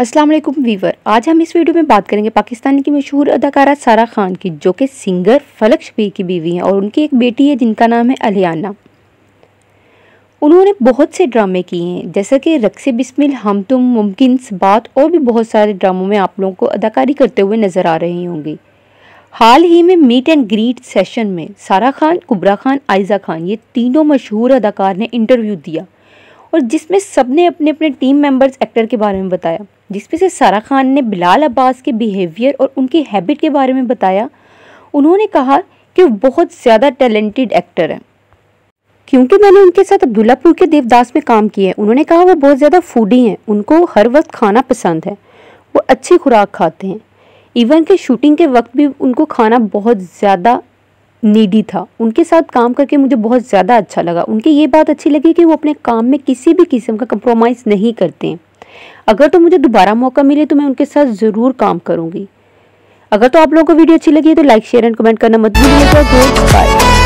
वालेकुम वीवर आज हम इस वीडियो में बात करेंगे पाकिस्तान की मशहूर अदाकारा सारा खान की, जो कि सिंगर फलक शबीर की बीवी हैं और उनकी एक बेटी है जिनका नाम है अलियाना। उन्होंने बहुत से ड्रामे किए हैं, जैसे कि रक्स बिस्मिल, हम तुम, मुमकिन बात और भी बहुत सारे ड्रामों में आप लोगों को अदाकारी करते हुए नज़र आ रही होंगी। हाल ही में मीट एंड ग्रीट सेशन में सारा खान, कुबरा खान, आयजा खान, ये तीनों मशहूर अदाकार ने इंटरव्यू दिया। और जिसमें सबने अपने अपने टीम मेंबर्स एक्टर के बारे में बताया। जिसमें से सारा खान ने बिलाल अब्बास के बिहेवियर और उनकी हैबिट के बारे में बताया। उन्होंने कहा कि वो बहुत ज़्यादा टैलेंटेड एक्टर है। क्योंकि मैंने उनके साथ अब्दुल्लापुर के देवदास में काम किया है। उन्होंने कहा वो बहुत ज़्यादा फूडी हैं। उनको हर वक्त खाना पसंद है। वो अच्छी खुराक खाते हैं। इवन के शूटिंग के वक्त भी उनको खाना बहुत ज़्यादा नीडी था। उनके साथ काम करके मुझे बहुत ज़्यादा अच्छा लगा। उनकी ये बात अच्छी लगी कि वो अपने काम में किसी भी किस्म का कंप्रोमाइज़ नहीं करते हैं। अगर तो मुझे दोबारा मौका मिले तो मैं उनके साथ ज़रूर काम करूँगी। अगर तो आप लोगों को वीडियो अच्छी लगी है तो लाइक शेयर एंड कमेंट करना मत भूलिएगा। बाय